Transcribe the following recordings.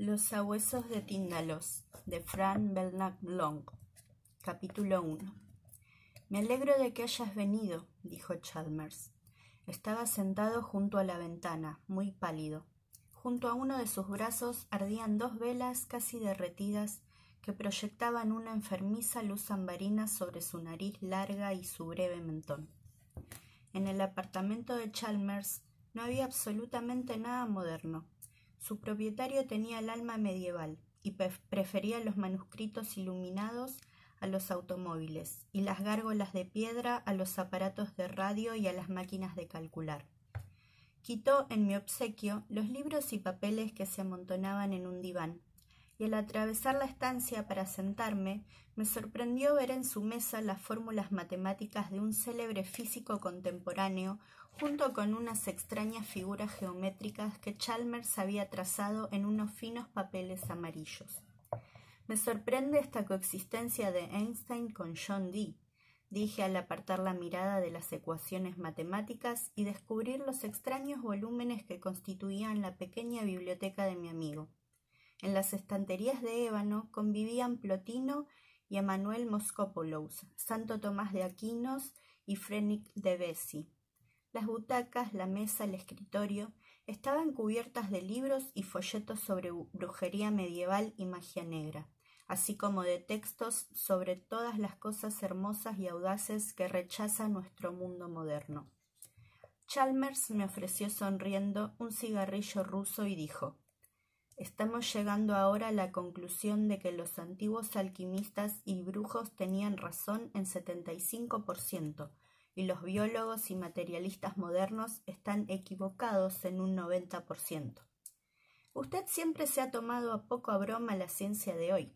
Los sabuesos de Tíndalos, de Fran Belknap Long. Capítulo 1. Me alegro de que hayas venido, dijo Chalmers. Estaba sentado junto a la ventana, muy pálido. Junto a uno de sus brazos ardían dos velas casi derretidas que proyectaban una enfermiza luz ambarina sobre su nariz larga y su breve mentón. En el apartamento de Chalmers no había absolutamente nada moderno su propietario tenía el alma medieval y prefería los manuscritos iluminados a los automóviles y las gárgolas de piedra a los aparatos de radio y a las máquinas de calcular. Quitó en mi obsequio los libros y papeles que se amontonaban en un diván, y al atravesar la estancia para sentarme, me sorprendió ver en su mesa las fórmulas matemáticas de un célebre físico contemporáneo junto con unas extrañas figuras geométricas que Chalmers había trazado en unos finos papeles amarillos. Me sorprende esta coexistencia de Einstein con John Dee, dije al apartar la mirada de las ecuaciones matemáticas y descubrir los extraños volúmenes que constituían la pequeña biblioteca de mi amigo. En las estanterías de ébano convivían Plotino y Emanuel Moscopoulos, Santo Tomás de Aquinos y Frenic de Bessy, las butacas, la mesa, el escritorio estaban cubiertas de libros y folletos sobre brujería medieval y magia negra, así como de textos sobre todas las cosas hermosas y audaces que rechaza nuestro mundo moderno. Chalmers me ofreció sonriendo un cigarrillo ruso y dijo Estamos llegando ahora a la conclusión de que los antiguos alquimistas y brujos tenían razón en 75%, y los biólogos y materialistas modernos están equivocados en un 90%. Usted siempre se ha tomado a poco a broma la ciencia de hoy,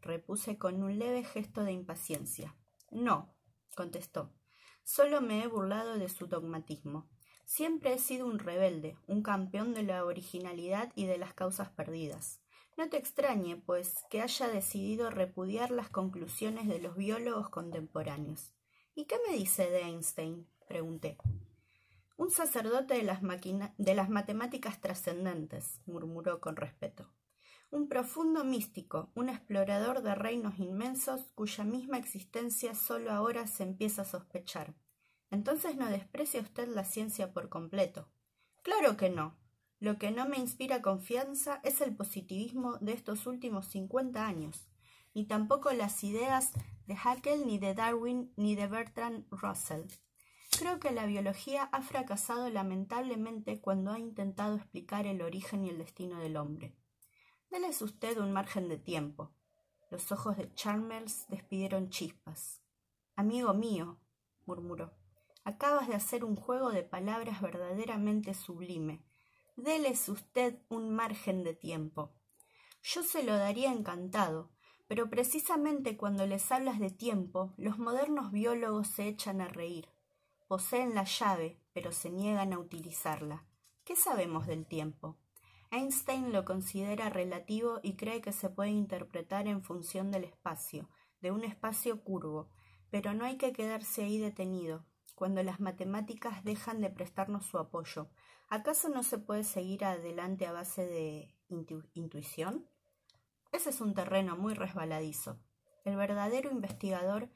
repuse con un leve gesto de impaciencia. No, contestó, solo me he burlado de su dogmatismo. Siempre he sido un rebelde, un campeón de la originalidad y de las causas perdidas. No te extrañe, pues, que haya decidido repudiar las conclusiones de los biólogos contemporáneos. ¿Y qué me dice de Einstein? pregunté. Un sacerdote de las, de las matemáticas trascendentes, murmuró con respeto. Un profundo místico, un explorador de reinos inmensos cuya misma existencia solo ahora se empieza a sospechar. Entonces no desprecia usted la ciencia por completo. Claro que no. Lo que no me inspira confianza es el positivismo de estos últimos cincuenta años, ni tampoco las ideas de Haeckel, ni de Darwin, ni de Bertrand Russell. Creo que la biología ha fracasado lamentablemente cuando ha intentado explicar el origen y el destino del hombre. Déles usted un margen de tiempo. Los ojos de Chalmers despidieron chispas. Amigo mío, murmuró, acabas de hacer un juego de palabras verdaderamente sublime. Déles usted un margen de tiempo. Yo se lo daría encantado, pero precisamente cuando les hablas de tiempo, los modernos biólogos se echan a reír. Poseen la llave, pero se niegan a utilizarla. ¿Qué sabemos del tiempo? Einstein lo considera relativo y cree que se puede interpretar en función del espacio, de un espacio curvo, pero no hay que quedarse ahí detenido. Cuando las matemáticas dejan de prestarnos su apoyo, ¿acaso no se puede seguir adelante a base de intuición? Ese es un terreno muy resbaladizo. El verdadero investigador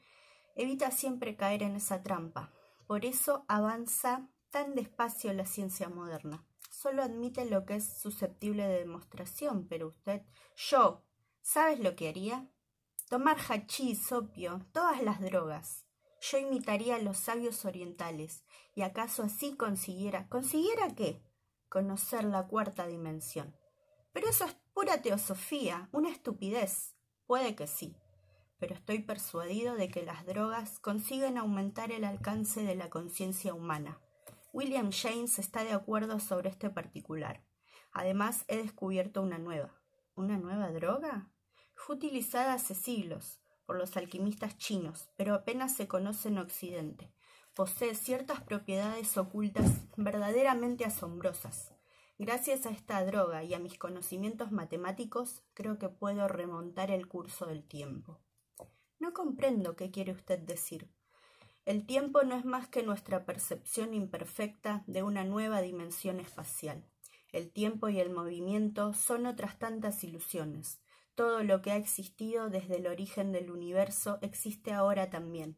evita siempre caer en esa trampa. Por eso avanza tan despacio la ciencia moderna. Solo admite lo que es susceptible de demostración, pero usted, yo, ¿sabes lo que haría? Tomar hachís, opio, todas las drogas. Yo imitaría a los sabios orientales, y acaso así consiguiera. ¿Consiguiera qué? Conocer la cuarta dimensión. Pero eso es pura teosofía, una estupidez. Puede que sí, pero estoy persuadido de que las drogas consiguen aumentar el alcance de la conciencia humana. William James está de acuerdo sobre este particular. Además, he descubierto una nueva. ¿Una nueva droga? Fue utilizada hace siglos por los alquimistas chinos, pero apenas se conoce en Occidente. Posee ciertas propiedades ocultas verdaderamente asombrosas. Gracias a esta droga y a mis conocimientos matemáticos, creo que puedo remontar el curso del tiempo. No comprendo qué quiere usted decir. El tiempo no es más que nuestra percepción imperfecta de una nueva dimensión espacial. El tiempo y el movimiento son otras tantas ilusiones. Todo lo que ha existido desde el origen del universo existe ahora también.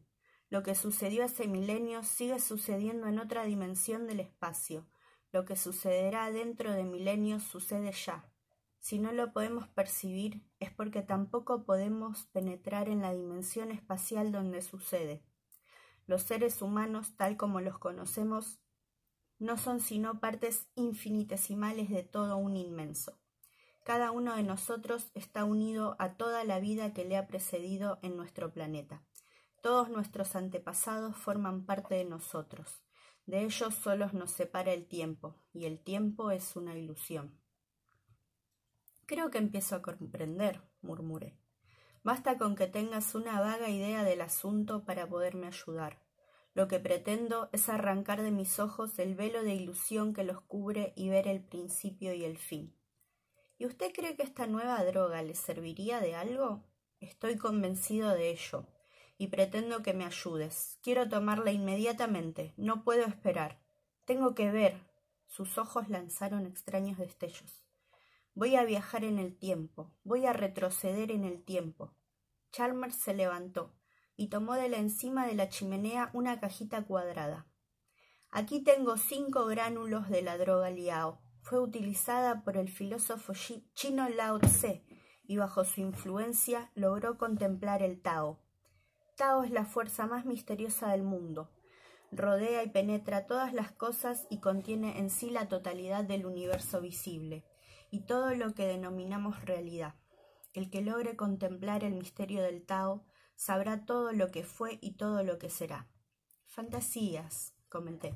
Lo que sucedió hace milenios sigue sucediendo en otra dimensión del espacio. Lo que sucederá dentro de milenios sucede ya. Si no lo podemos percibir es porque tampoco podemos penetrar en la dimensión espacial donde sucede. Los seres humanos, tal como los conocemos, no son sino partes infinitesimales de todo un inmenso. Cada uno de nosotros está unido a toda la vida que le ha precedido en nuestro planeta. Todos nuestros antepasados forman parte de nosotros. De ellos solos nos separa el tiempo, y el tiempo es una ilusión. Creo que empiezo a comprender, murmuré. Basta con que tengas una vaga idea del asunto para poderme ayudar. Lo que pretendo es arrancar de mis ojos el velo de ilusión que los cubre y ver el principio y el fin. ¿Y usted cree que esta nueva droga le serviría de algo? Estoy convencido de ello y pretendo que me ayudes. Quiero tomarla inmediatamente. No puedo esperar. Tengo que ver. Sus ojos lanzaron extraños destellos. Voy a viajar en el tiempo. Voy a retroceder en el tiempo. Chalmers se levantó y tomó de la encima de la chimenea una cajita cuadrada. Aquí tengo cinco gránulos de la droga Liao. Fue utilizada por el filósofo chino Lao Tse y bajo su influencia logró contemplar el Tao, Tao es la fuerza más misteriosa del mundo. Rodea y penetra todas las cosas y contiene en sí la totalidad del universo visible y todo lo que denominamos realidad. El que logre contemplar el misterio del Tao sabrá todo lo que fue y todo lo que será. Fantasías, comenté.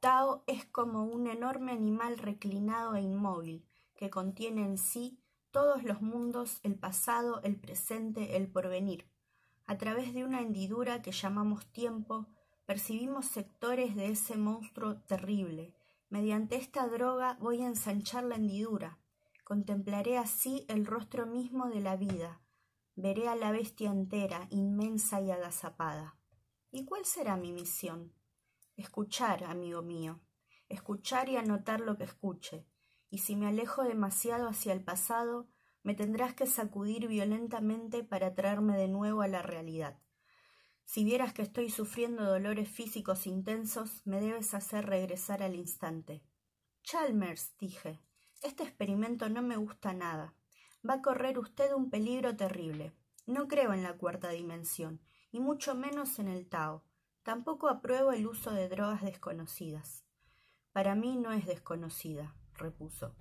Tao es como un enorme animal reclinado e inmóvil, que contiene en sí todos los mundos, el pasado, el presente, el porvenir. A través de una hendidura que llamamos tiempo, percibimos sectores de ese monstruo terrible. Mediante esta droga voy a ensanchar la hendidura. Contemplaré así el rostro mismo de la vida. Veré a la bestia entera, inmensa y agazapada. ¿Y cuál será mi misión? Escuchar, amigo mío. Escuchar y anotar lo que escuche. Y si me alejo demasiado hacia el pasado, me tendrás que sacudir violentamente para traerme de nuevo a la realidad. Si vieras que estoy sufriendo dolores físicos intensos, me debes hacer regresar al instante. Chalmers, dije, este experimento no me gusta nada. Va a correr usted un peligro terrible. No creo en la cuarta dimensión, y mucho menos en el Tao. Tampoco apruebo el uso de drogas desconocidas. Para mí no es desconocida, repuso.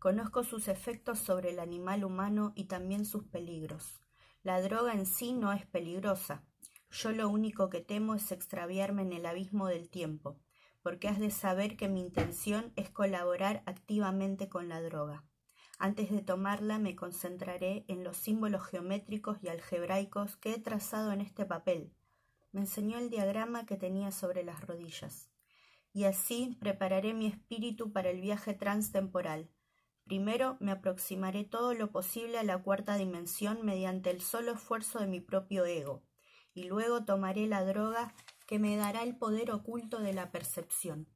Conozco sus efectos sobre el animal humano y también sus peligros. La droga en sí no es peligrosa. Yo lo único que temo es extraviarme en el abismo del tiempo, porque has de saber que mi intención es colaborar activamente con la droga. Antes de tomarla me concentraré en los símbolos geométricos y algebraicos que he trazado en este papel. Me enseñó el diagrama que tenía sobre las rodillas. Y así prepararé mi espíritu para el viaje transtemporal, Primero me aproximaré todo lo posible a la cuarta dimensión mediante el solo esfuerzo de mi propio ego, y luego tomaré la droga que me dará el poder oculto de la percepción.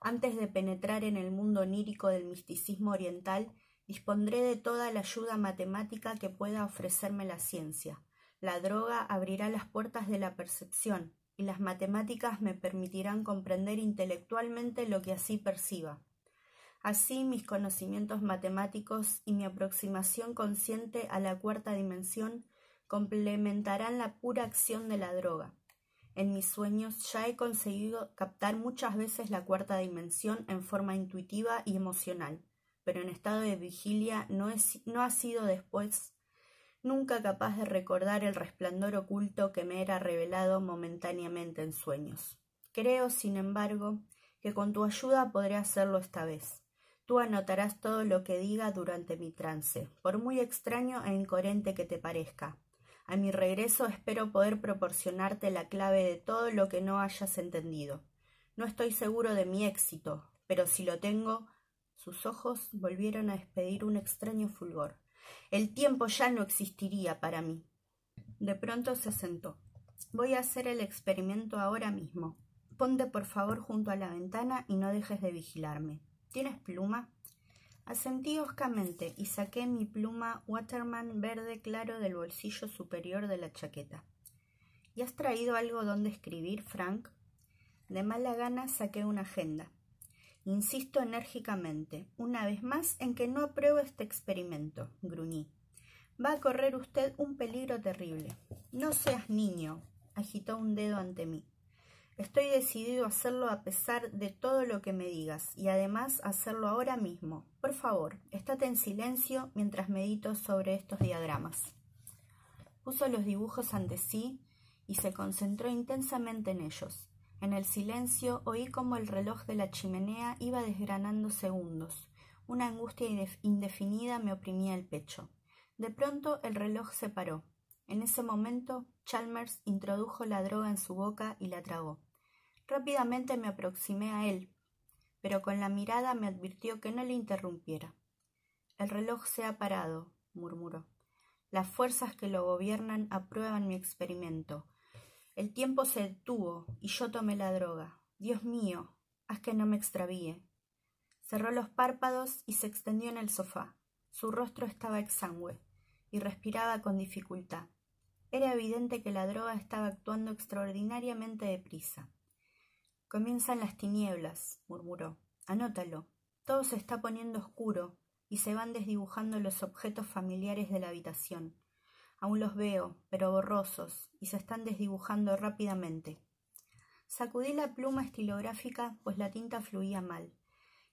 Antes de penetrar en el mundo onírico del misticismo oriental, dispondré de toda la ayuda matemática que pueda ofrecerme la ciencia. La droga abrirá las puertas de la percepción, y las matemáticas me permitirán comprender intelectualmente lo que así perciba. Así mis conocimientos matemáticos y mi aproximación consciente a la cuarta dimensión complementarán la pura acción de la droga. En mis sueños ya he conseguido captar muchas veces la cuarta dimensión en forma intuitiva y emocional, pero en estado de vigilia no, no ha sido después nunca capaz de recordar el resplandor oculto que me era revelado momentáneamente en sueños. Creo, sin embargo, que con tu ayuda podré hacerlo esta vez. Tú anotarás todo lo que diga durante mi trance, por muy extraño e incoherente que te parezca. A mi regreso espero poder proporcionarte la clave de todo lo que no hayas entendido. No estoy seguro de mi éxito, pero si lo tengo. Sus ojos volvieron a despedir un extraño fulgor. El tiempo ya no existiría para mí. De pronto se sentó. Voy a hacer el experimento ahora mismo. Ponte por favor junto a la ventana y no dejes de vigilarme. ¿Tienes pluma? Asentí hoscamente y saqué mi pluma Waterman verde claro del bolsillo superior de la chaqueta. ¿Y has traído algo donde escribir, Frank? De mala gana saqué una agenda. Insisto enérgicamente, una vez más, en que no apruebo este experimento, gruñí. Va a correr usted un peligro terrible. No seas niño, agitó un dedo ante mí. Estoy decidido a hacerlo a pesar de todo lo que me digas, y además hacerlo ahora mismo. Por favor, estate en silencio mientras medito sobre estos diagramas. Puso los dibujos ante sí y se concentró intensamente en ellos. En el silencio oí como el reloj de la chimenea iba desgranando segundos. Una angustia indefinida me oprimía el pecho. De pronto el reloj se paró. En ese momento Chalmers introdujo la droga en su boca y la tragó. Rápidamente me aproximé a él, pero con la mirada me advirtió que no le interrumpiera. El reloj se ha parado, murmuró. Las fuerzas que lo gobiernan aprueban mi experimento. El tiempo se detuvo y yo tomé la droga. Dios mío, haz que no me extravíe. Cerró los párpados y se extendió en el sofá. Su rostro estaba exangüe y respiraba con dificultad. Era evidente que la droga estaba actuando extraordinariamente deprisa. Comienzan las tinieblas, murmuró. Anótalo. Todo se está poniendo oscuro y se van desdibujando los objetos familiares de la habitación. Aún los veo, pero borrosos, y se están desdibujando rápidamente. Sacudí la pluma estilográfica, pues la tinta fluía mal,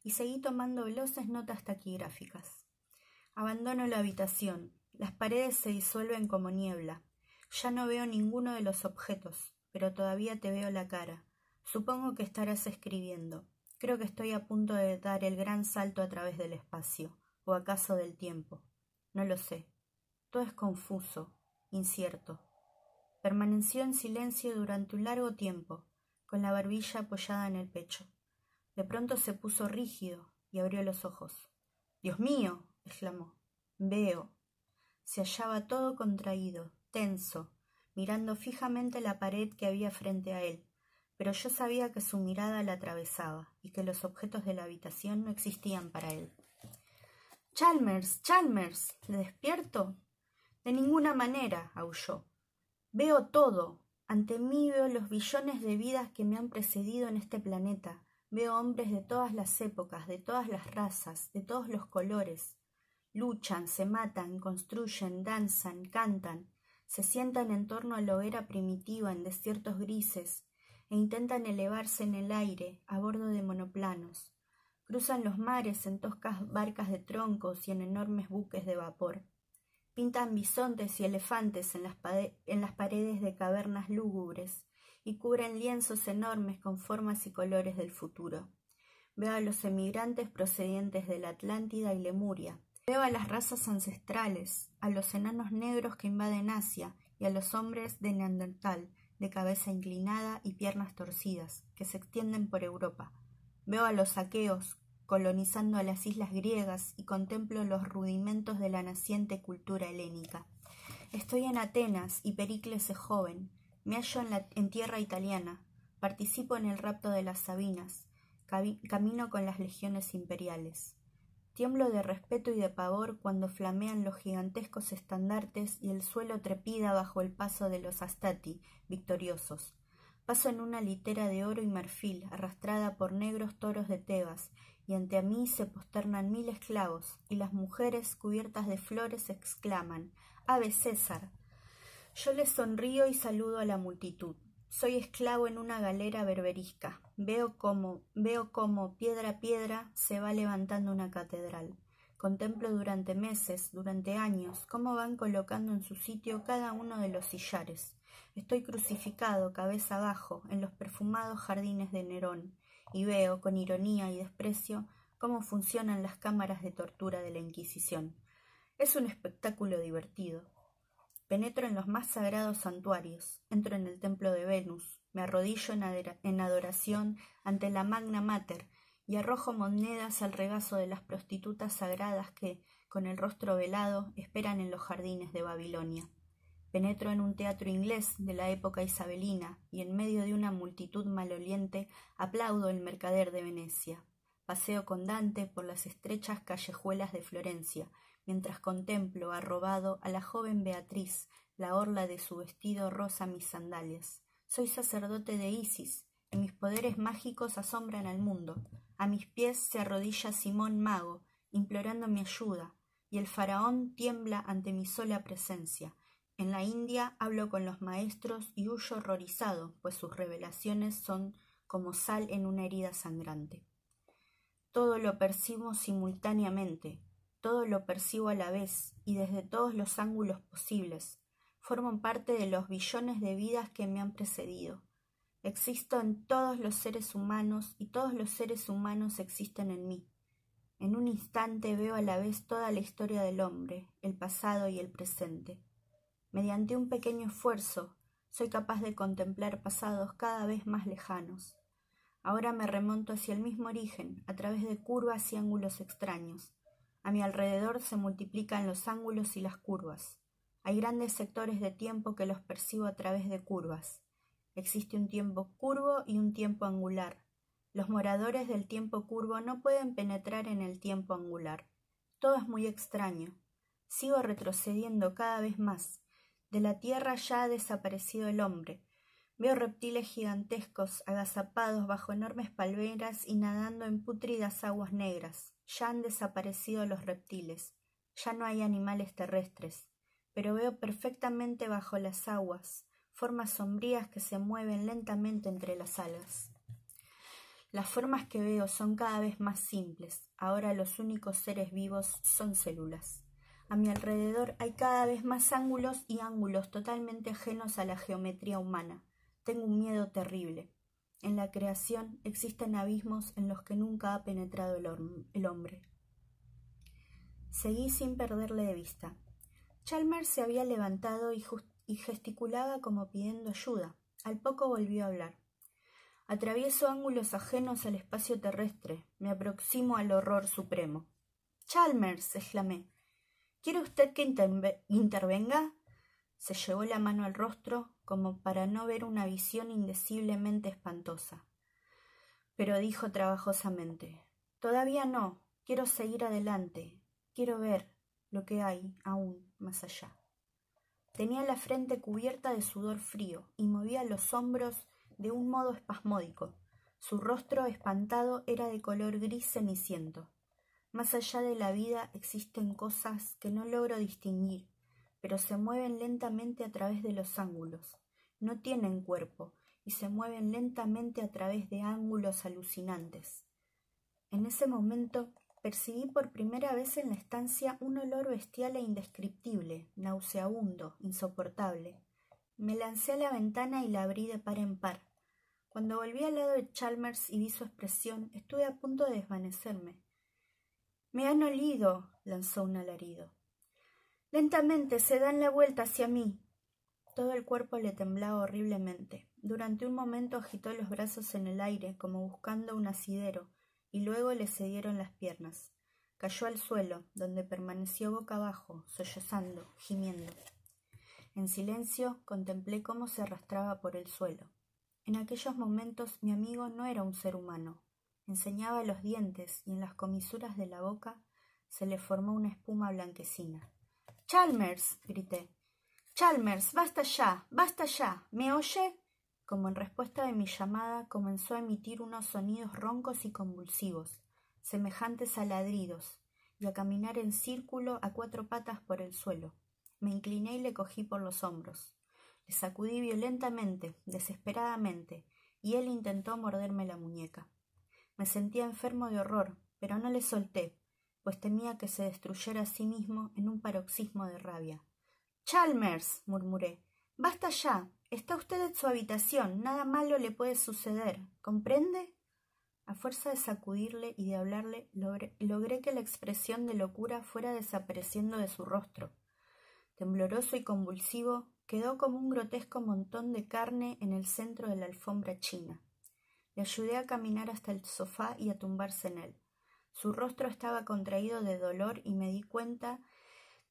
y seguí tomando veloces notas taquigráficas. Abandono la habitación, las paredes se disuelven como niebla. Ya no veo ninguno de los objetos, pero todavía te veo la cara. Supongo que estarás escribiendo. Creo que estoy a punto de dar el gran salto a través del espacio, o acaso del tiempo. No lo sé. Todo es confuso, incierto. Permaneció en silencio durante un largo tiempo, con la barbilla apoyada en el pecho. De pronto se puso rígido y abrió los ojos. Dios mío. exclamó. Veo, se hallaba todo contraído, tenso, mirando fijamente la pared que había frente a él, pero yo sabía que su mirada la atravesaba y que los objetos de la habitación no existían para él. Chalmers, Chalmers, ¿le despierto? De ninguna manera, aulló. Veo todo. Ante mí veo los billones de vidas que me han precedido en este planeta. Veo hombres de todas las épocas, de todas las razas, de todos los colores. Luchan, se matan, construyen, danzan, cantan, se sientan en torno a la hoguera primitiva en desiertos grises e intentan elevarse en el aire a bordo de monoplanos. Cruzan los mares en toscas barcas de troncos y en enormes buques de vapor. Pintan bisontes y elefantes en las, en las paredes de cavernas lúgubres y cubren lienzos enormes con formas y colores del futuro. Veo a los emigrantes procedientes de la Atlántida y Lemuria, Veo a las razas ancestrales, a los enanos negros que invaden Asia y a los hombres de Neandertal, de cabeza inclinada y piernas torcidas, que se extienden por Europa. Veo a los aqueos colonizando a las islas griegas y contemplo los rudimentos de la naciente cultura helénica. Estoy en Atenas y Pericles es joven. Me hallo en tierra italiana. Participo en el rapto de las Sabinas. Camino con las legiones imperiales. Tiemblo de respeto y de pavor cuando flamean los gigantescos estandartes y el suelo trepida bajo el paso de los Astati, victoriosos. Paso en una litera de oro y marfil, arrastrada por negros toros de Tebas, y ante mí se posternan mil esclavos, y las mujeres cubiertas de flores exclaman Ave César. Yo les sonrío y saludo a la multitud. Soy esclavo en una galera berberisca. Veo cómo, veo cómo, piedra a piedra, se va levantando una catedral. Contemplo durante meses, durante años, cómo van colocando en su sitio cada uno de los sillares. Estoy crucificado, cabeza abajo, en los perfumados jardines de Nerón, y veo, con ironía y desprecio, cómo funcionan las cámaras de tortura de la Inquisición. Es un espectáculo divertido, Penetro en los más sagrados santuarios, entro en el templo de Venus, me arrodillo en adoración ante la Magna Mater y arrojo monedas al regazo de las prostitutas sagradas que, con el rostro velado, esperan en los jardines de Babilonia. Penetro en un teatro inglés de la época isabelina y en medio de una multitud maloliente aplaudo el mercader de Venecia. Paseo con Dante por las estrechas callejuelas de Florencia, mientras contemplo, arrobado, a la joven Beatriz, la orla de su vestido rosa mis sandalias. Soy sacerdote de Isis, y mis poderes mágicos asombran al mundo. A mis pies se arrodilla Simón Mago, implorando mi ayuda, y el faraón tiembla ante mi sola presencia. En la India hablo con los maestros y huyo horrorizado, pues sus revelaciones son como sal en una herida sangrante. Todo lo percibo simultáneamente, todo lo percibo a la vez y desde todos los ángulos posibles. Forman parte de los billones de vidas que me han precedido. Existo en todos los seres humanos y todos los seres humanos existen en mí. En un instante veo a la vez toda la historia del hombre, el pasado y el presente. Mediante un pequeño esfuerzo, soy capaz de contemplar pasados cada vez más lejanos. Ahora me remonto hacia el mismo origen, a través de curvas y ángulos extraños. A mi alrededor se multiplican los ángulos y las curvas. Hay grandes sectores de tiempo que los percibo a través de curvas. Existe un tiempo curvo y un tiempo angular. Los moradores del tiempo curvo no pueden penetrar en el tiempo angular. Todo es muy extraño. Sigo retrocediendo cada vez más. De la tierra ya ha desaparecido el hombre. Veo reptiles gigantescos agazapados bajo enormes palmeras y nadando en pútridas aguas negras. Ya han desaparecido los reptiles. Ya no hay animales terrestres. Pero veo perfectamente bajo las aguas formas sombrías que se mueven lentamente entre las algas. Las formas que veo son cada vez más simples. Ahora los únicos seres vivos son células. A mi alrededor hay cada vez más ángulos y ángulos totalmente ajenos a la geometría humana. Tengo un miedo terrible. En la creación existen abismos en los que nunca ha penetrado el, hombre. Seguí sin perderle de vista. Chalmers se había levantado y gesticulaba como pidiendo ayuda. Al poco volvió a hablar. Atravieso ángulos ajenos al espacio terrestre. Me aproximo al horror supremo. Chalmers, exclamé. ¿Quiere usted que intervenga? Se llevó la mano al rostro como para no ver una visión indeciblemente espantosa. Pero dijo trabajosamente Todavía no. Quiero seguir adelante. Quiero ver lo que hay aún más allá. Tenía la frente cubierta de sudor frío y movía los hombros de un modo espasmódico. Su rostro espantado era de color gris ceniciento. Más allá de la vida existen cosas que no logro distinguir, pero se mueven lentamente a través de los ángulos. No tienen cuerpo y se mueven lentamente a través de ángulos alucinantes. En ese momento percibí por primera vez en la estancia un olor bestial e indescriptible, nauseabundo, insoportable. Me lancé a la ventana y la abrí de par en par. Cuando volví al lado de Chalmers y vi su expresión, estuve a punto de desvanecerme. Me han olido, lanzó un alarido. Lentamente se dan la vuelta hacia mí. Todo el cuerpo le temblaba horriblemente. Durante un momento agitó los brazos en el aire, como buscando un asidero, y luego le cedieron las piernas. Cayó al suelo, donde permaneció boca abajo, sollozando, gimiendo. En silencio contemplé cómo se arrastraba por el suelo. En aquellos momentos mi amigo no era un ser humano. Enseñaba los dientes y en las comisuras de la boca se le formó una espuma blanquecina. Chalmers. grité. Chalmers. basta ya. basta ya. ¿Me oye? Como en respuesta de mi llamada comenzó a emitir unos sonidos roncos y convulsivos, semejantes a ladridos, y a caminar en círculo a cuatro patas por el suelo. Me incliné y le cogí por los hombros. Le sacudí violentamente, desesperadamente, y él intentó morderme la muñeca. Me sentía enfermo de horror, pero no le solté, pues temía que se destruyera a sí mismo en un paroxismo de rabia. Chalmers. murmuré. Basta ya. Está usted en su habitación. Nada malo le puede suceder. ¿Comprende? A fuerza de sacudirle y de hablarle, logré, logré que la expresión de locura fuera desapareciendo de su rostro. Tembloroso y convulsivo, quedó como un grotesco montón de carne en el centro de la alfombra china. Le ayudé a caminar hasta el sofá y a tumbarse en él. Su rostro estaba contraído de dolor y me di cuenta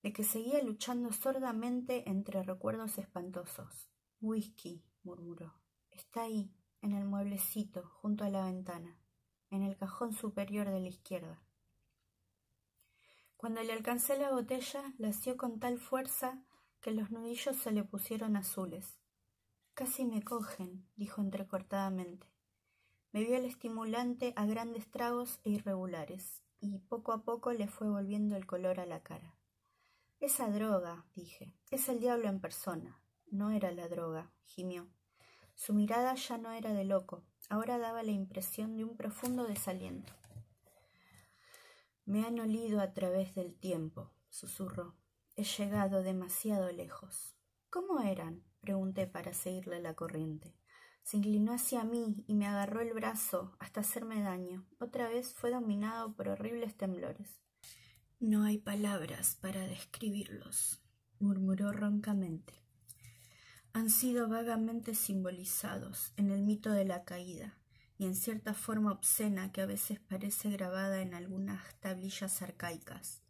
de que seguía luchando sordamente entre recuerdos espantosos. Whisky, murmuró. Está ahí, en el mueblecito, junto a la ventana. en el cajón superior de la izquierda. Cuando le alcancé la botella, la asió con tal fuerza que los nudillos se le pusieron azules. Casi me cogen, dijo entrecortadamente. Bebió el estimulante a grandes tragos e irregulares, y poco a poco le fue volviendo el color a la cara. Esa droga, dije, es el diablo en persona. No era la droga, gimió. Su mirada ya no era de loco, ahora daba la impresión de un profundo desaliento. Me han olido a través del tiempo, susurró. He llegado demasiado lejos. ¿Cómo eran? pregunté para seguirle la corriente. Se inclinó hacia mí y me agarró el brazo hasta hacerme daño. Otra vez fue dominado por horribles temblores. No hay palabras para describirlos, murmuró roncamente. Han sido vagamente simbolizados en el mito de la caída y en cierta forma obscena que a veces parece grabada en algunas tablillas arcaicas.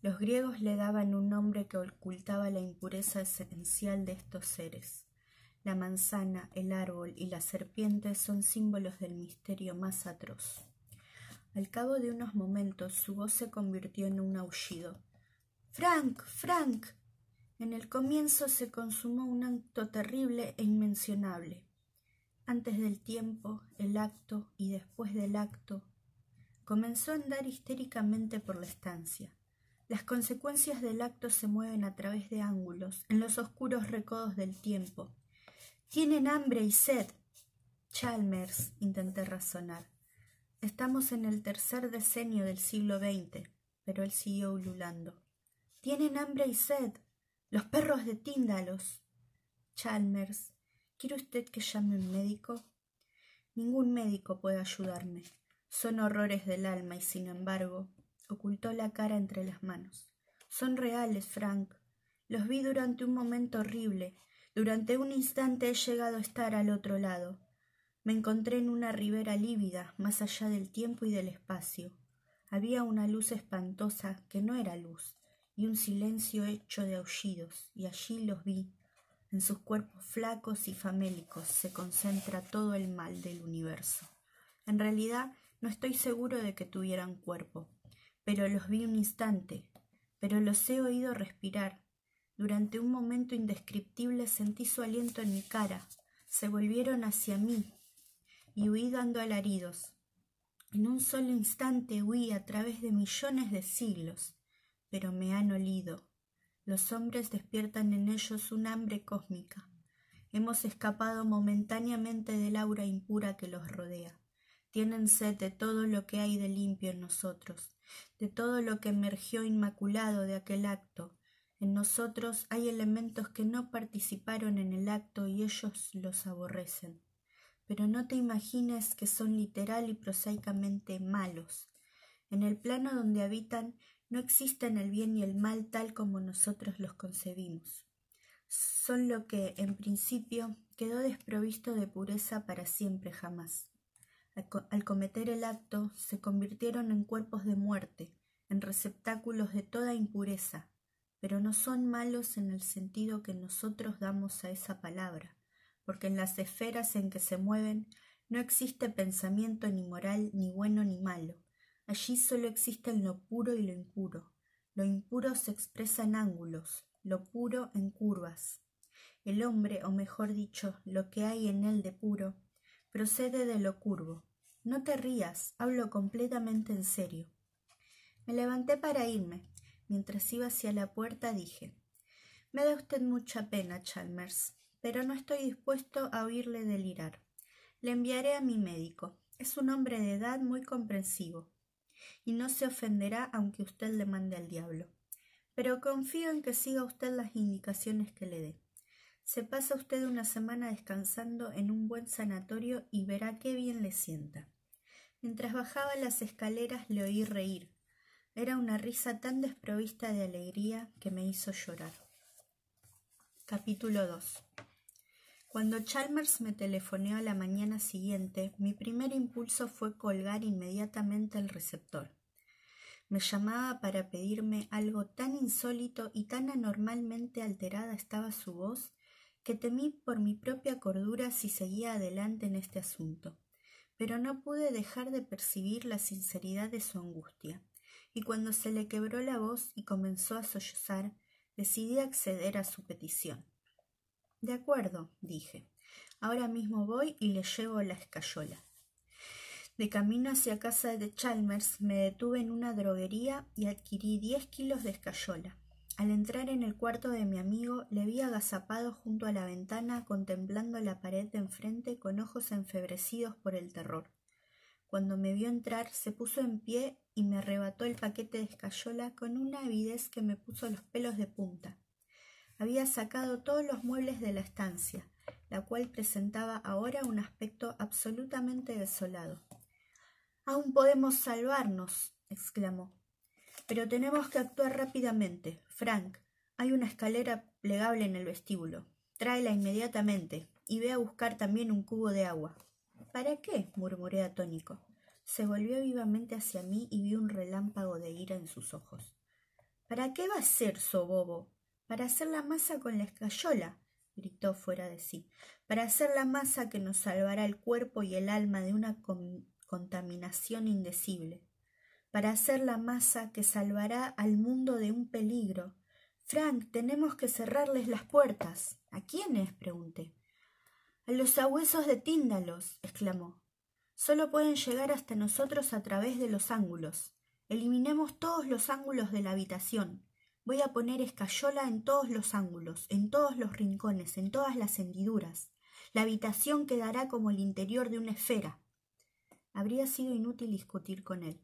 Los griegos le daban un nombre que ocultaba la impureza esencial de estos seres. La manzana, el árbol y la serpiente son símbolos del misterio más atroz. Al cabo de unos momentos su voz se convirtió en un aullido. Frank. Frank. En el comienzo se consumó un acto terrible e inmencionable. Antes del tiempo, el acto y después del acto. Comenzó a andar histéricamente por la estancia. Las consecuencias del acto se mueven a través de ángulos, en los oscuros recodos del tiempo, tienen hambre y sed. Chalmers, intenté razonar. Estamos en el tercer decenio del siglo XX, pero él siguió ululando. Tienen hambre y sed. Los perros de Tíndalos. Chalmers, ¿quiere usted que llame un médico? Ningún médico puede ayudarme. Son horrores del alma y, sin embargo, ocultó la cara entre las manos. Son reales, Frank. Los vi durante un momento horrible, durante un instante he llegado a estar al otro lado. Me encontré en una ribera lívida, más allá del tiempo y del espacio. Había una luz espantosa que no era luz, y un silencio hecho de aullidos, y allí los vi. En sus cuerpos flacos y famélicos se concentra todo el mal del universo. En realidad no estoy seguro de que tuvieran cuerpo, pero los vi un instante, pero los he oído respirar, durante un momento indescriptible sentí su aliento en mi cara. Se volvieron hacia mí y huí dando alaridos. En un solo instante huí a través de millones de siglos, pero me han olido. Los hombres despiertan en ellos un hambre cósmica. Hemos escapado momentáneamente del aura impura que los rodea. Tienen sed de todo lo que hay de limpio en nosotros, de todo lo que emergió inmaculado de aquel acto, en nosotros hay elementos que no participaron en el acto y ellos los aborrecen. Pero no te imagines que son literal y prosaicamente malos. En el plano donde habitan no existen el bien y el mal tal como nosotros los concebimos. Son lo que, en principio, quedó desprovisto de pureza para siempre jamás. Al, cometer el acto, se convirtieron en cuerpos de muerte, en receptáculos de toda impureza, pero no son malos en el sentido que nosotros damos a esa palabra, porque en las esferas en que se mueven no existe pensamiento ni moral, ni bueno ni malo. Allí solo existen lo puro y lo impuro. Lo impuro se expresa en ángulos, lo puro en curvas. El hombre, o mejor dicho, lo que hay en él de puro, procede de lo curvo. No te rías, hablo completamente en serio. Me levanté para irme, Mientras iba hacia la puerta dije Me da usted mucha pena, Chalmers, pero no estoy dispuesto a oírle delirar. Le enviaré a mi médico. Es un hombre de edad muy comprensivo, y no se ofenderá aunque usted le mande al diablo. Pero confío en que siga usted las indicaciones que le dé. Se pasa usted una semana descansando en un buen sanatorio y verá qué bien le sienta. Mientras bajaba las escaleras le oí reír, era una risa tan desprovista de alegría que me hizo llorar. Capítulo 2 Cuando Chalmers me telefoneó a la mañana siguiente, mi primer impulso fue colgar inmediatamente el receptor. Me llamaba para pedirme algo tan insólito y tan anormalmente alterada estaba su voz que temí por mi propia cordura si seguía adelante en este asunto pero no pude dejar de percibir la sinceridad de su angustia, y cuando se le quebró la voz y comenzó a sollozar, decidí acceder a su petición. De acuerdo, dije. Ahora mismo voy y le llevo la escayola. De camino hacia casa de Chalmers me detuve en una droguería y adquirí diez kilos de escayola. Al entrar en el cuarto de mi amigo le vi agazapado junto a la ventana contemplando la pared de enfrente con ojos enfebrecidos por el terror. Cuando me vio entrar se puso en pie y me arrebató el paquete de escayola con una avidez que me puso los pelos de punta. Había sacado todos los muebles de la estancia, la cual presentaba ahora un aspecto absolutamente desolado. Aún podemos salvarnos, exclamó. Pero tenemos que actuar rápidamente. Frank, hay una escalera plegable en el vestíbulo. Tráela inmediatamente y ve a buscar también un cubo de agua. ¿Para qué? murmuré atónico. Se volvió vivamente hacia mí y vi un relámpago de ira en sus ojos. ¿Para qué va a ser, sobobo? Para hacer la masa con la escayola, gritó fuera de sí, para hacer la masa que nos salvará el cuerpo y el alma de una contaminación indecible, para hacer la masa que salvará al mundo de un peligro. Frank, tenemos que cerrarles las puertas. ¿A quiénes? pregunté. A los sabuesos de Tíndalos, exclamó. Solo pueden llegar hasta nosotros a través de los ángulos. Eliminemos todos los ángulos de la habitación. Voy a poner escayola en todos los ángulos, en todos los rincones, en todas las hendiduras. La habitación quedará como el interior de una esfera. Habría sido inútil discutir con él.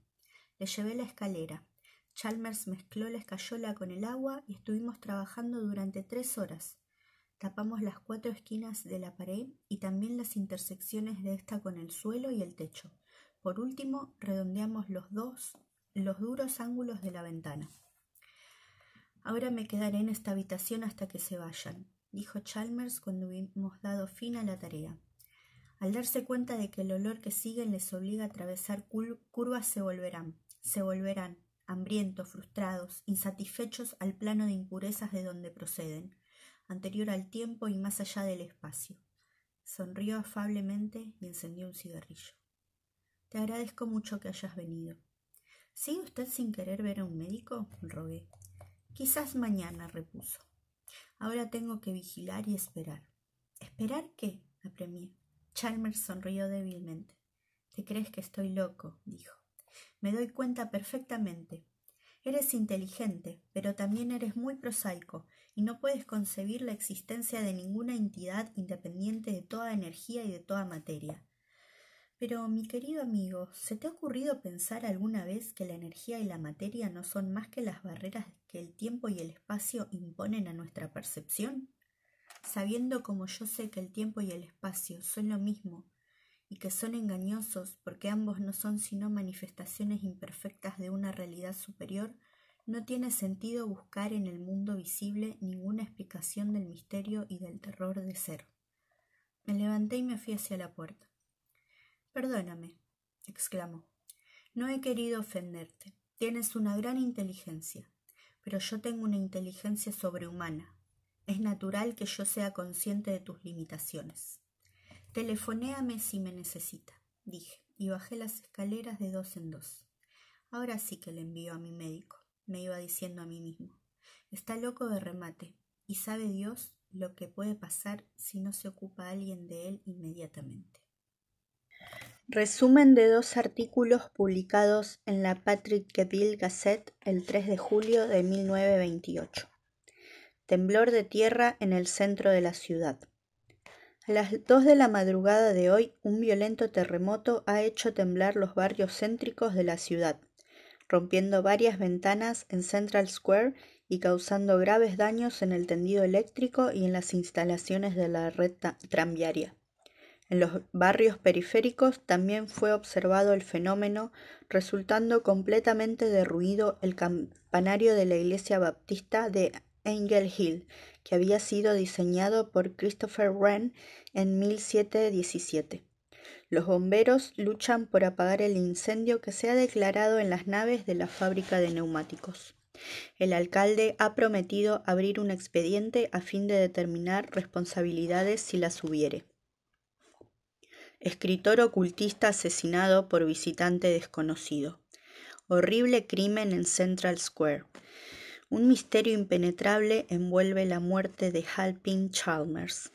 Le llevé la escalera. Chalmers mezcló la escayola con el agua y estuvimos trabajando durante tres horas. Tapamos las cuatro esquinas de la pared y también las intersecciones de esta con el suelo y el techo. Por último, redondeamos los dos los duros ángulos de la ventana. Ahora me quedaré en esta habitación hasta que se vayan, dijo Chalmers cuando hubimos dado fin a la tarea. Al darse cuenta de que el olor que siguen les obliga a atravesar curvas se volverán, se volverán, hambrientos, frustrados, insatisfechos al plano de impurezas de donde proceden, anterior al tiempo y más allá del espacio. Sonrió afablemente y encendió un cigarrillo. Te agradezco mucho que hayas venido. ¿Sigue usted sin querer ver a un médico? rogué. Quizás mañana, repuso. Ahora tengo que vigilar y esperar. ¿Esperar qué? apremié. Chalmers sonrió débilmente. ¿Te crees que estoy loco? dijo. Me doy cuenta perfectamente. Eres inteligente, pero también eres muy prosaico, y no puedes concebir la existencia de ninguna entidad independiente de toda energía y de toda materia. Pero, mi querido amigo, ¿se te ha ocurrido pensar alguna vez que la energía y la materia no son más que las barreras que el tiempo y el espacio imponen a nuestra percepción? Sabiendo como yo sé que el tiempo y el espacio son lo mismo y que son engañosos porque ambos no son sino manifestaciones imperfectas de una realidad superior, no tiene sentido buscar en el mundo visible ninguna explicación del misterio y del terror de ser. Me levanté y me fui hacia la puerta. Perdóname, exclamó. No he querido ofenderte. Tienes una gran inteligencia, pero yo tengo una inteligencia sobrehumana. Es natural que yo sea consciente de tus limitaciones. Telefonéame si me necesita, dije, y bajé las escaleras de dos en dos. Ahora sí que le envío a mi médico, me iba diciendo a mí mismo. Está loco de remate, y sabe Dios lo que puede pasar si no se ocupa alguien de él inmediatamente. Resumen de dos artículos publicados en la Patrickville Gazette el 3 de julio de 1928. Temblor de tierra en el centro de la ciudad. A las dos de la madrugada de hoy, un violento terremoto ha hecho temblar los barrios céntricos de la ciudad, rompiendo varias ventanas en Central Square y causando graves daños en el tendido eléctrico y en las instalaciones de la red tranviaria. En los barrios periféricos también fue observado el fenómeno, resultando completamente derruido el campanario de la iglesia baptista de Angel Hill, que había sido diseñado por Christopher Wren en 1717. Los bomberos luchan por apagar el incendio que se ha declarado en las naves de la fábrica de neumáticos. El alcalde ha prometido abrir un expediente a fin de determinar responsabilidades si las hubiere. Escritor ocultista asesinado por visitante desconocido. Horrible crimen en Central Square. Un misterio impenetrable envuelve la muerte de Halpin Chalmers.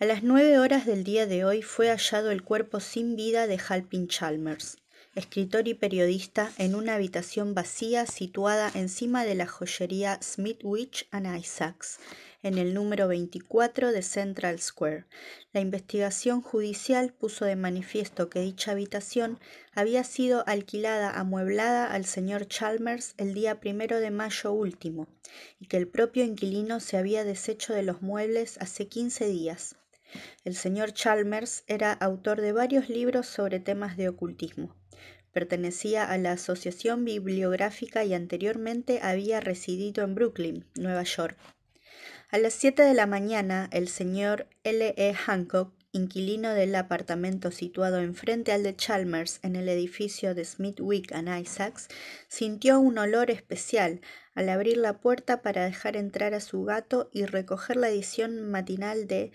A las nueve horas del día de hoy fue hallado el cuerpo sin vida de Halpin Chalmers, escritor y periodista, en una habitación vacía situada encima de la joyería Smithwich and Isaacs, en el número 24 de Central Square. La investigación judicial puso de manifiesto que dicha habitación había sido alquilada amueblada al señor Chalmers el día primero de mayo último, y que el propio inquilino se había deshecho de los muebles hace quince días. El señor Chalmers era autor de varios libros sobre temas de ocultismo. Pertenecía a la Asociación Bibliográfica y anteriormente había residido en Brooklyn, Nueva York. A las siete de la mañana, el señor L. E. Hancock, inquilino del apartamento situado enfrente al de Chalmers en el edificio de Smithwick and Isaacs, sintió un olor especial al abrir la puerta para dejar entrar a su gato y recoger la edición matinal de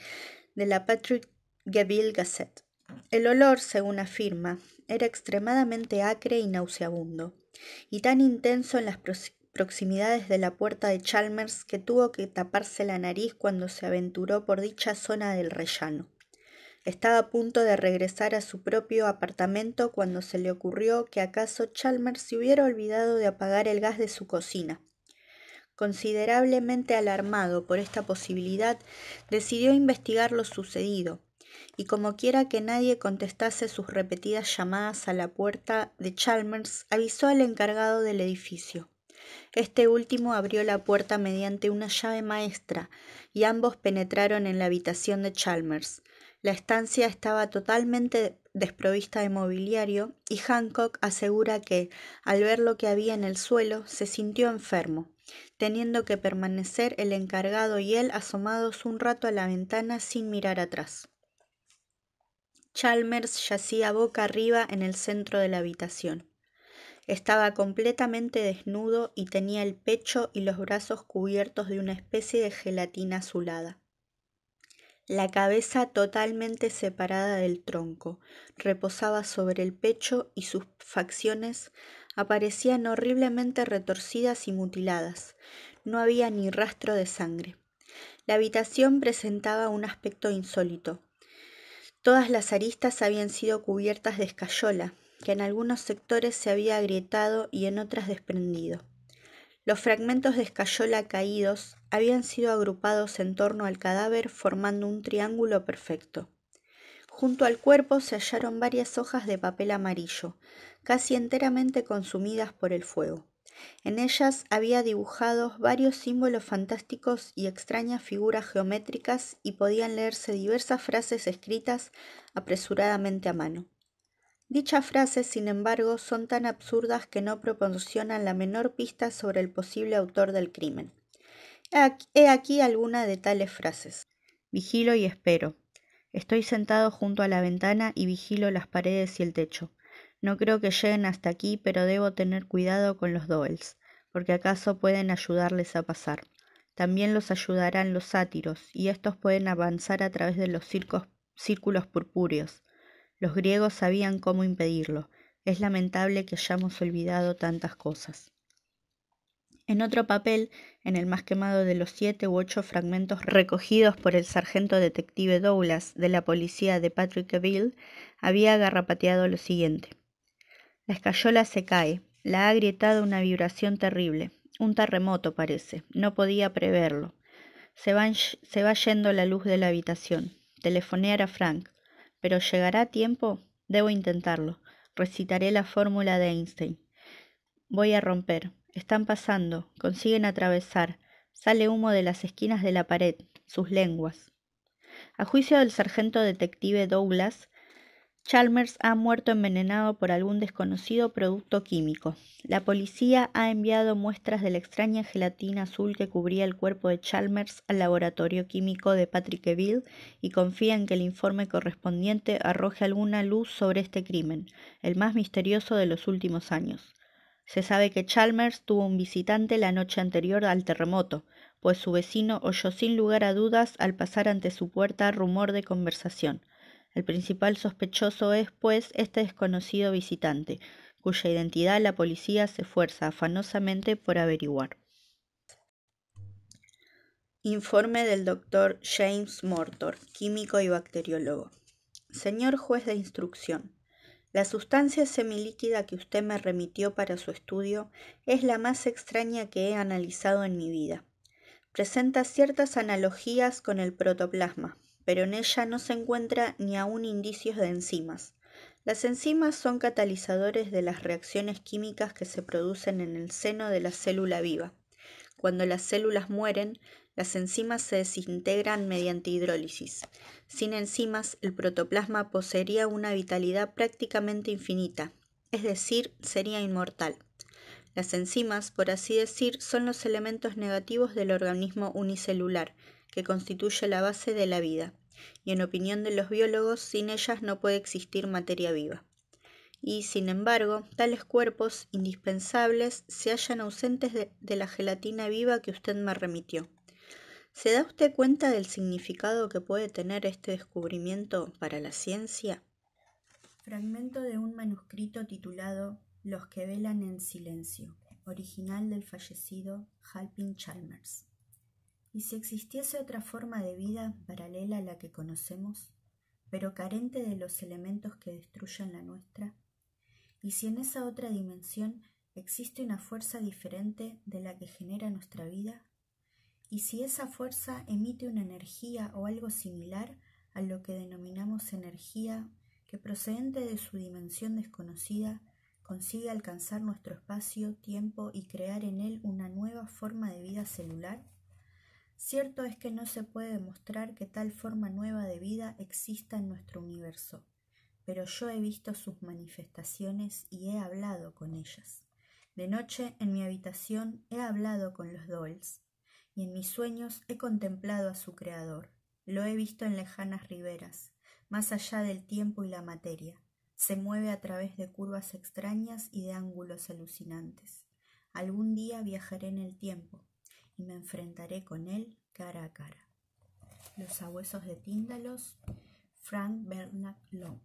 de la Patrickville Gazette. El olor, según afirma, era extremadamente acre y nauseabundo, y tan intenso en las proximidades de la puerta de Chalmers que tuvo que taparse la nariz cuando se aventuró por dicha zona del rellano. Estaba a punto de regresar a su propio apartamento cuando se le ocurrió que acaso Chalmers se hubiera olvidado de apagar el gas de su cocina Considerablemente alarmado por esta posibilidad, decidió investigar lo sucedido, y como quiera que nadie contestase sus repetidas llamadas a la puerta de Chalmers, avisó al encargado del edificio. Este último abrió la puerta mediante una llave maestra, y ambos penetraron en la habitación de Chalmers. La estancia estaba totalmente desprovista de mobiliario, y Hancock asegura que, al ver lo que había en el suelo, se sintió enfermo teniendo que permanecer el encargado y él asomados un rato a la ventana sin mirar atrás. Chalmers yacía boca arriba en el centro de la habitación. Estaba completamente desnudo y tenía el pecho y los brazos cubiertos de una especie de gelatina azulada. La cabeza totalmente separada del tronco reposaba sobre el pecho y sus facciones aparecían horriblemente retorcidas y mutiladas. No había ni rastro de sangre. La habitación presentaba un aspecto insólito. Todas las aristas habían sido cubiertas de escayola, que en algunos sectores se había agrietado y en otras desprendido. Los fragmentos de escayola caídos habían sido agrupados en torno al cadáver formando un triángulo perfecto. Junto al cuerpo se hallaron varias hojas de papel amarillo, casi enteramente consumidas por el fuego. En ellas había dibujados varios símbolos fantásticos y extrañas figuras geométricas y podían leerse diversas frases escritas apresuradamente a mano. Dichas frases, sin embargo, son tan absurdas que no proporcionan la menor pista sobre el posible autor del crimen. He aquí alguna de tales frases. Vigilo y espero. Estoy sentado junto a la ventana y vigilo las paredes y el techo. No creo que lleguen hasta aquí, pero debo tener cuidado con los Doels, porque acaso pueden ayudarles a pasar. También los ayudarán los sátiros, y estos pueden avanzar a través de los círculos purpúreos. Los griegos sabían cómo impedirlo. Es lamentable que hayamos olvidado tantas cosas. En otro papel, en el más quemado de los siete u ocho fragmentos recogidos por el sargento detective Douglas de la policía de Patrickville, había garrapateado lo siguiente. La escayola se cae. La ha agrietado una vibración terrible. Un terremoto parece. No podía preverlo. Se se va yendo la luz de la habitación. Telefonear a Frank. Pero ¿llegará a tiempo? Debo intentarlo. Recitaré la fórmula de Einstein. Voy a romper. Están pasando. Consiguen atravesar. Sale humo de las esquinas de la pared. Sus lenguas. A juicio del sargento detective Douglas, Chalmers ha muerto envenenado por algún desconocido producto químico. La policía ha enviado muestras de la extraña gelatina azul que cubría el cuerpo de Chalmers al laboratorio químico de Patrickville y confía en que el informe correspondiente arroje alguna luz sobre este crimen, el más misterioso de los últimos años. Se sabe que Chalmers tuvo un visitante la noche anterior al terremoto, pues su vecino oyó sin lugar a dudas al pasar ante su puerta rumor de conversación. El principal sospechoso es, pues, este desconocido visitante, cuya identidad la policía se esfuerza afanosamente por averiguar. Informe del doctor James Mortor, químico y bacteriólogo. Señor juez de instrucción, la sustancia semilíquida que usted me remitió para su estudio es la más extraña que he analizado en mi vida. Presenta ciertas analogías con el protoplasma, pero en ella no se encuentra ni aún indicios de enzimas. Las enzimas son catalizadores de las reacciones químicas que se producen en el seno de la célula viva. Cuando las células mueren, las enzimas se desintegran mediante hidrólisis. Sin enzimas, el protoplasma poseería una vitalidad prácticamente infinita, es decir, sería inmortal. Las enzimas, por así decir, son los elementos negativos del organismo unicelular, que constituye la base de la vida, y en opinión de los biólogos, sin ellas no puede existir materia viva. Y, sin embargo, tales cuerpos indispensables se hallan ausentes de, la gelatina viva que usted me remitió. ¿Se da usted cuenta del significado que puede tener este descubrimiento para la ciencia? Fragmento de un manuscrito titulado Los que velan en silencio, original del fallecido Halpin Chalmers. ¿Y si existiese otra forma de vida paralela a la que conocemos, pero carente de los elementos que destruyan la nuestra? ¿Y si en esa otra dimensión existe una fuerza diferente de la que genera nuestra vida? y si esa fuerza emite una energía o algo similar a lo que denominamos energía que procedente de su dimensión desconocida consigue alcanzar nuestro espacio, tiempo y crear en él una nueva forma de vida celular? Cierto es que no se puede demostrar que tal forma nueva de vida exista en nuestro universo, pero yo he visto sus manifestaciones y he hablado con ellas. De noche, en mi habitación, he hablado con los Dolls, y en mis sueños he contemplado a su Creador. Lo he visto en lejanas riberas, más allá del tiempo y la materia. Se mueve a través de curvas extrañas y de ángulos alucinantes. Algún día viajaré en el tiempo y me enfrentaré con él cara a cara. Los sabuesos de Tíndalos, Frank Bernard Long.